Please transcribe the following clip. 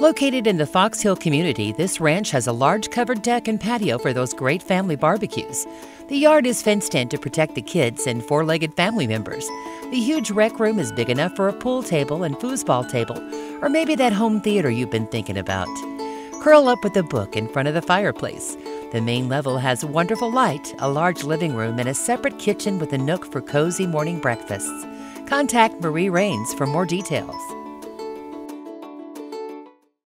Located in the Fox Hill community, this ranch has a large covered deck and patio for those great family barbecues. The yard is fenced in to protect the kids and four legged family members. The huge rec room is big enough for a pool table and foosball table, or maybe that home theater you've been thinking about. Curl up with a book in front of the fireplace. The main level has wonderful light, a large living room, and a separate kitchen with a nook for cozy morning breakfasts. Contact Marie Raines for more details.